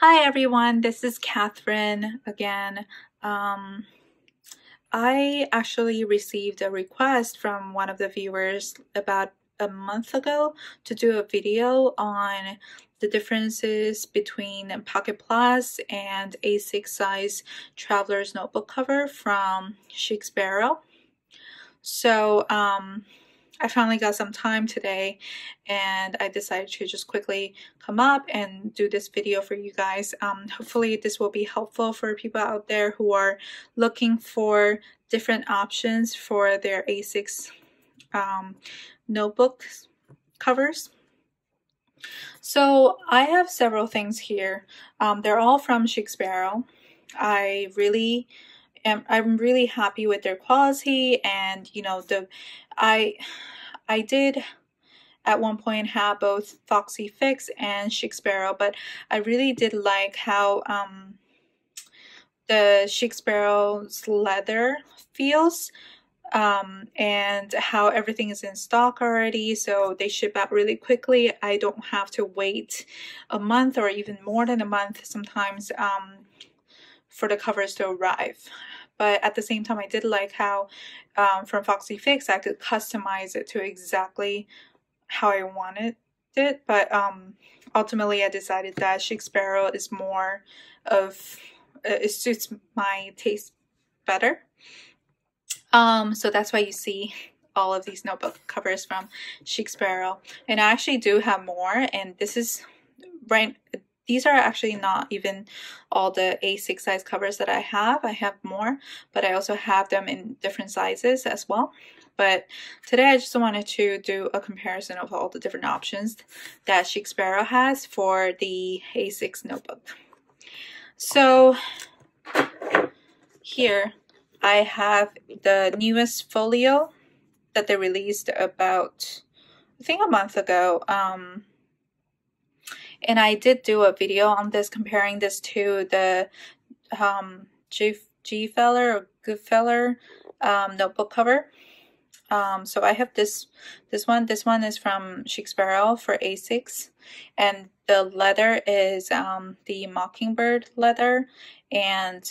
Hi everyone, this is Catherine again. Um, I actually received a request from one of the viewers about a month ago to do a video on the differences between Pocket Plus and A6 size traveler's notebook cover from Sparrow. So um, I finally got some time today and I decided to just quickly come up and do this video for you guys. Um, hopefully this will be helpful for people out there who are looking for different options for their A6 um, notebook covers. So I have several things here. Um, they're all from Sparrow. I really am I'm really happy with their quality and you know the I I did at one point have both Foxy Fix and Sparrow, but I really did like how um, the Sparrow's leather feels um, and how everything is in stock already. So they ship out really quickly. I don't have to wait a month or even more than a month sometimes um, for the covers to arrive but at the same time, I did like how um, from Foxy Fix I could customize it to exactly how I wanted it. But um, ultimately, I decided that Chic Sparrow is more of uh, it suits my taste better. Um, so that's why you see all of these notebook covers from Chic Sparrow. And I actually do have more, and this is right these are actually not even all the A6 size covers that I have. I have more, but I also have them in different sizes as well. But today I just wanted to do a comparison of all the different options that Chic has for the A6 notebook. So here I have the newest folio that they released about, I think a month ago. Um, and I did do a video on this comparing this to the um, G, G Feller or Goodfellow um, notebook cover. Um, so I have this this one. This one is from Sparrow for A6, and the leather is um, the Mockingbird leather, and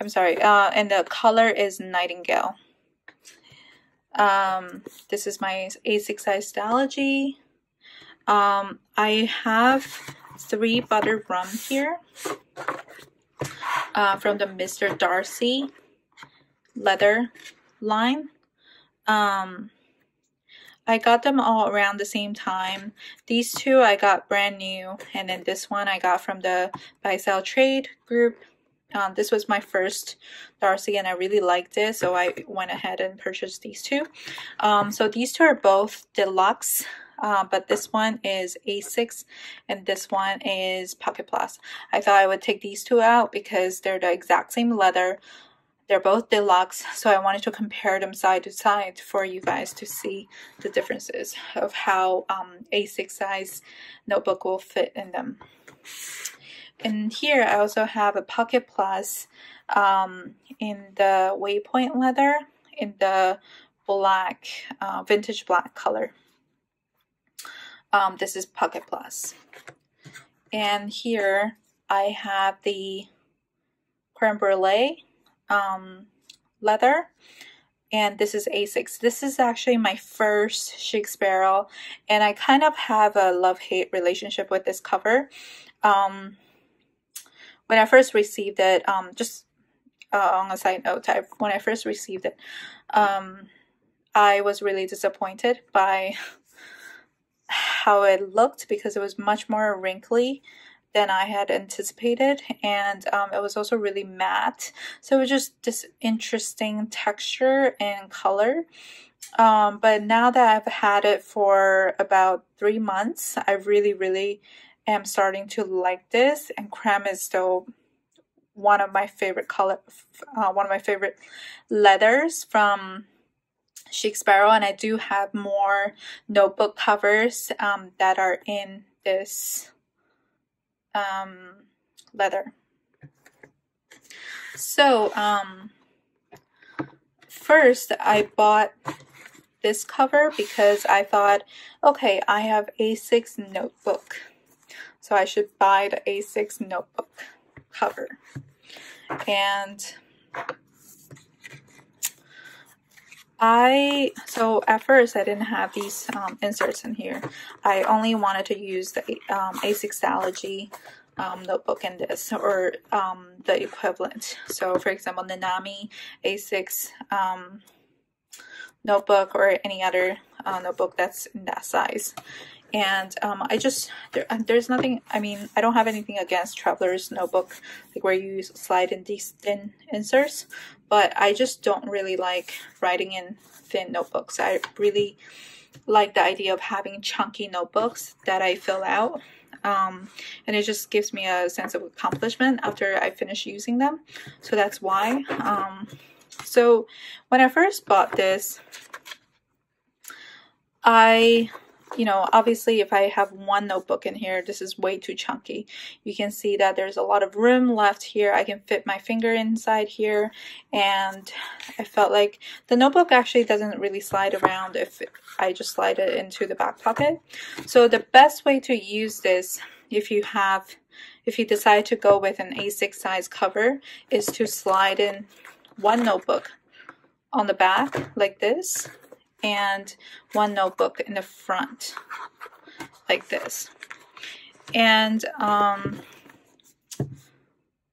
I'm sorry, uh, and the color is Nightingale. Um, this is my A6 size Stalogy. Um, I have three butter rum here uh, from the Mr. Darcy leather line. Um, I got them all around the same time. These two I got brand new, and then this one I got from the Buy Sell Trade group. Um, this was my first Darcy, and I really liked it, so I went ahead and purchased these two. Um, so these two are both deluxe uh, but this one is A6 and this one is Pocket Plus. I thought I would take these two out because they're the exact same leather. They're both deluxe, so I wanted to compare them side to side for you guys to see the differences of how um, A6 size notebook will fit in them. And here I also have a Pocket Plus um, in the Waypoint leather in the black, uh, vintage black color. Um, this is Pocket Plus. And here I have the creme brulee um, leather. And this is A6. This is actually my first Sparrow. And I kind of have a love-hate relationship with this cover. Um, when I first received it, um, just uh, on a side note, I, when I first received it, um, I was really disappointed by how it looked because it was much more wrinkly than I had anticipated and um, it was also really matte. So it was just this interesting texture and color. Um, but now that I've had it for about three months I really really am starting to like this and creme is still one of my favorite color uh, one of my favorite leathers from Chic Sparrow and I do have more notebook covers um, that are in this um, leather. So um, first I bought this cover because I thought, okay, I have A6 notebook So I should buy the A6 notebook cover. And I, so at first I didn't have these um, inserts in here. I only wanted to use the um, A6 Stalogy um, notebook in this or um, the equivalent. So for example, Nanami A6 um, notebook or any other uh, notebook that's in that size. And um, I just, there, uh, there's nothing, I mean, I don't have anything against Traveler's Notebook, like where you slide in these thin inserts, but I just don't really like writing in thin notebooks. I really like the idea of having chunky notebooks that I fill out. Um, and it just gives me a sense of accomplishment after I finish using them. So that's why. Um, so when I first bought this, I you know, obviously if I have one notebook in here, this is way too chunky. You can see that there's a lot of room left here. I can fit my finger inside here. And I felt like the notebook actually doesn't really slide around if I just slide it into the back pocket. So the best way to use this, if you have, if you decide to go with an A6 size cover, is to slide in one notebook on the back like this and one notebook in the front like this. And um,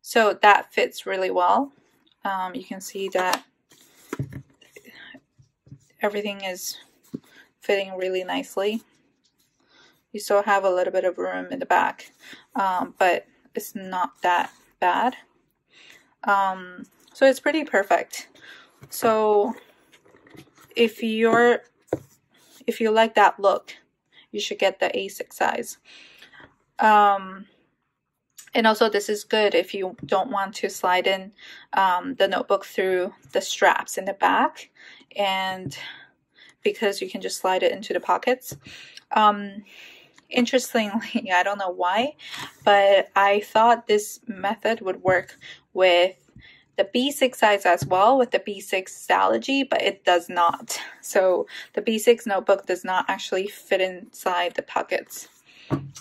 so that fits really well. Um, you can see that everything is fitting really nicely. You still have a little bit of room in the back, um, but it's not that bad. Um, so it's pretty perfect. So if you're if you like that look, you should get the A6 size. Um, and also this is good if you don't want to slide in um, the notebook through the straps in the back and because you can just slide it into the pockets. Um, interestingly, I don't know why, but I thought this method would work with the B6 size as well with the B6 Stalogy, but it does not. So the B6 notebook does not actually fit inside the pockets.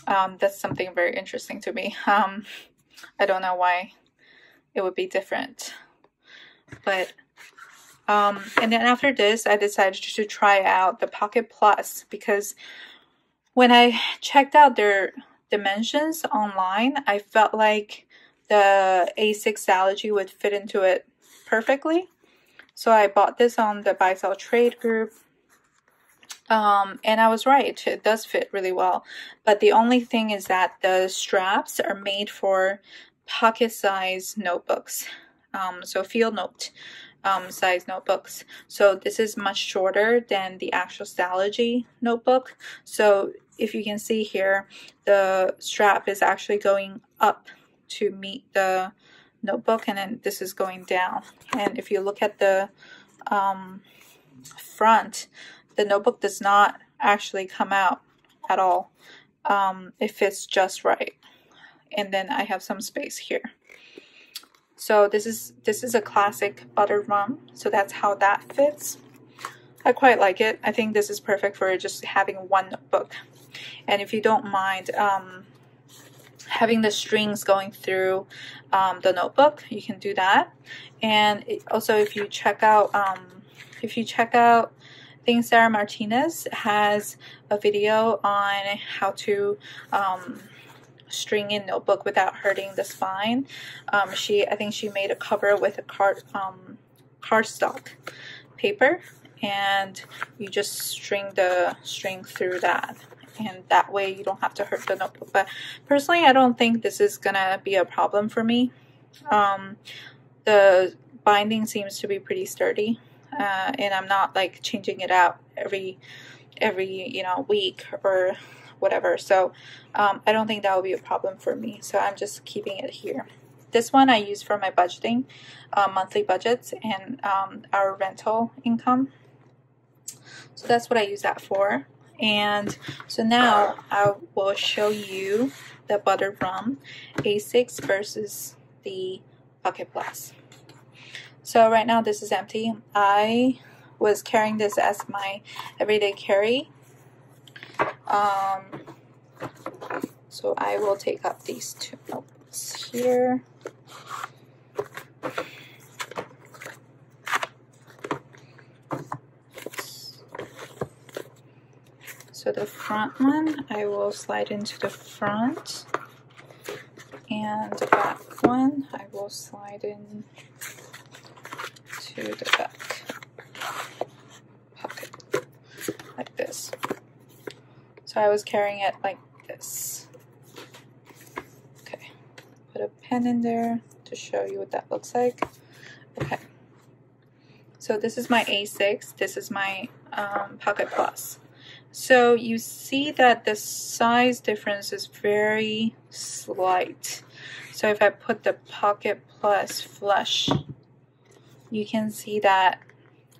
Um, that's something very interesting to me. Um, I don't know why it would be different. But, um, and then after this, I decided to try out the Pocket Plus because when I checked out their dimensions online, I felt like the A6 Stalogy would fit into it perfectly. So I bought this on the buy sell trade group. Um, and I was right, it does fit really well. But the only thing is that the straps are made for pocket size notebooks. Um, so field note um, size notebooks. So this is much shorter than the actual Stalogy notebook. So if you can see here, the strap is actually going up to meet the notebook and then this is going down. And if you look at the um, front the notebook does not actually come out at all um, it fits just right. And then I have some space here. So this is this is a classic butter rum so that's how that fits. I quite like it. I think this is perfect for just having one notebook and if you don't mind um, having the strings going through um, the notebook you can do that. And also if you check out um, if you check out I think Sarah Martinez has a video on how to um, string in notebook without hurting the spine. Um, she I think she made a cover with a card um, cardstock paper and you just string the string through that and that way you don't have to hurt the notebook. But personally, I don't think this is gonna be a problem for me. Um, the binding seems to be pretty sturdy, uh, and I'm not like changing it out every every you know week or whatever. So um, I don't think that will be a problem for me. So I'm just keeping it here. This one I use for my budgeting, uh, monthly budgets, and um, our rental income. So that's what I use that for. And so now I will show you the butter rum A6 versus the Pocket Plus. So right now this is empty. I was carrying this as my everyday carry. Um, So I will take up these two notebooks here. So the front one, I will slide into the front. And the back one, I will slide in to the back pocket, like this. So I was carrying it like this. Okay, put a pen in there to show you what that looks like. Okay, so this is my A6, this is my um, Pocket Plus. So you see that the size difference is very slight. So if I put the Pocket Plus flush, you can see that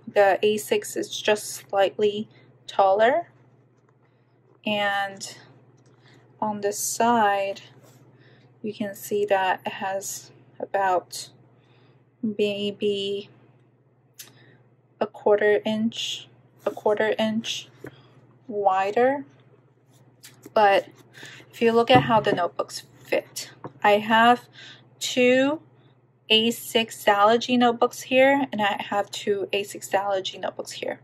the A6 is just slightly taller. And on the side, you can see that it has about maybe a quarter inch, a quarter inch wider. But if you look at how the notebooks fit, I have two A6 Stalogy notebooks here, and I have two A6 Stalogy notebooks here.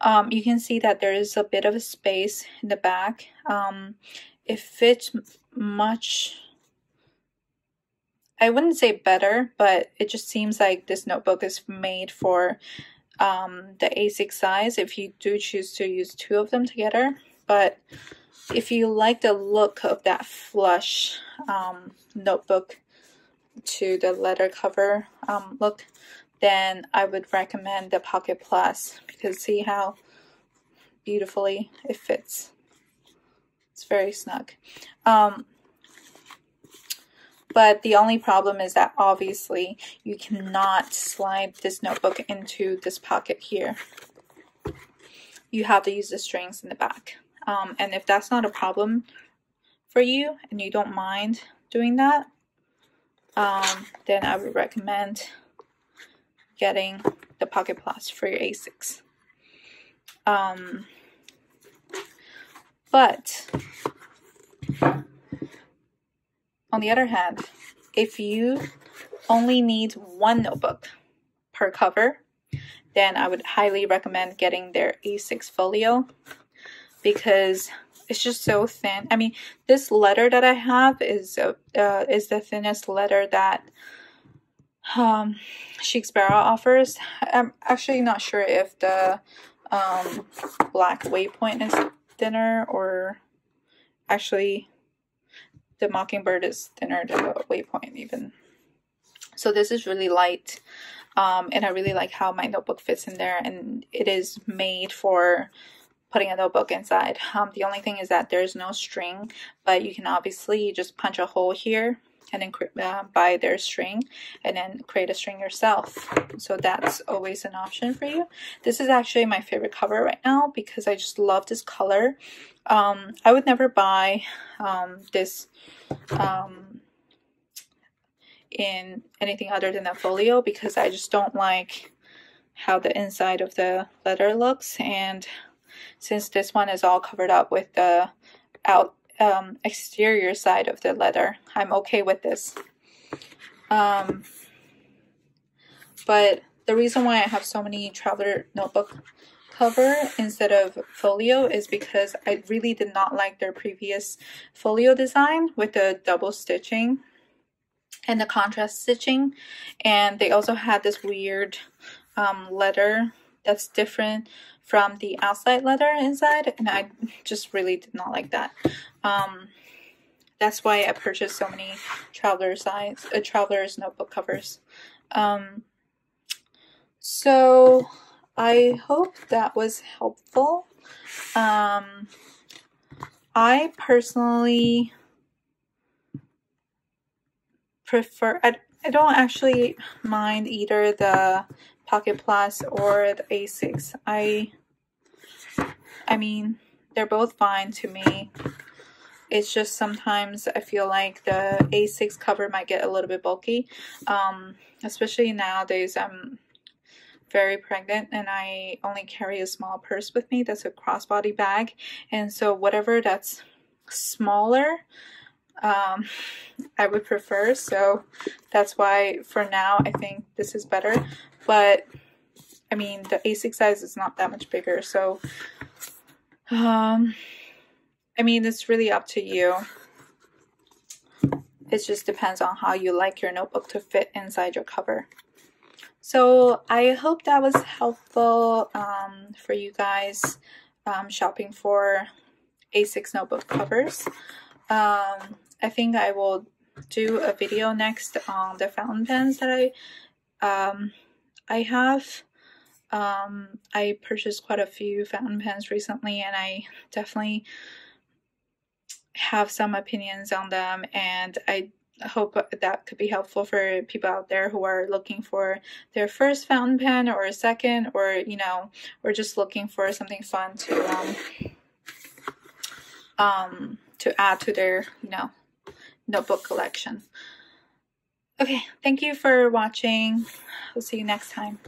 Um, you can see that there is a bit of a space in the back. Um, it fits much, I wouldn't say better, but it just seems like this notebook is made for um, the A6 size if you do choose to use two of them together. But if you like the look of that flush um, notebook to the leather cover um, look, then I would recommend the Pocket Plus because see how beautifully it fits. It's very snug. Um, but the only problem is that obviously you cannot slide this notebook into this pocket here. You have to use the strings in the back. Um, and if that's not a problem for you and you don't mind doing that, um, then I would recommend getting the Pocket Plus for your A6. Um, but on the other hand, if you only need one notebook per cover, then I would highly recommend getting their A6 folio because it's just so thin. I mean, this letter that I have is uh, is the thinnest letter that um, Sparrow offers. I'm actually not sure if the um, black waypoint is thinner or actually the Mockingbird is thinner than the Waypoint even. So this is really light. Um, and I really like how my notebook fits in there and it is made for putting a notebook inside. Um, the only thing is that there's no string, but you can obviously just punch a hole here and then uh, buy their string and then create a string yourself. So that's always an option for you. This is actually my favorite cover right now because I just love this color. Um, I would never buy um, this um, in anything other than a folio because I just don't like how the inside of the letter looks and since this one is all covered up with the out um, exterior side of the leather. I'm okay with this. Um, but the reason why I have so many traveler notebook cover instead of folio is because I really did not like their previous folio design with the double stitching and the contrast stitching. And they also had this weird um, leather that's different from the outside leather inside and I just really did not like that um, that's why I purchased so many traveler size uh, traveler's notebook covers um, so I hope that was helpful. Um, I personally prefer, I, I don't actually mind either the Pocket Plus or the A6. I, I mean, they're both fine to me. It's just sometimes I feel like the A6 cover might get a little bit bulky. Um, especially nowadays, I'm very pregnant and I only carry a small purse with me that's a crossbody bag and so whatever that's smaller um, I would prefer. So that's why for now I think this is better. But I mean the A6 size is not that much bigger. So um, I mean it's really up to you. It just depends on how you like your notebook to fit inside your cover. So I hope that was helpful um, for you guys um, shopping for A6 notebook covers. Um, I think I will do a video next on the fountain pens that I um, I have. Um, I purchased quite a few fountain pens recently and I definitely have some opinions on them and I hope that could be helpful for people out there who are looking for their first fountain pen or a second or you know or just looking for something fun to um, um to add to their you know notebook collection okay thank you for watching. We'll see you next time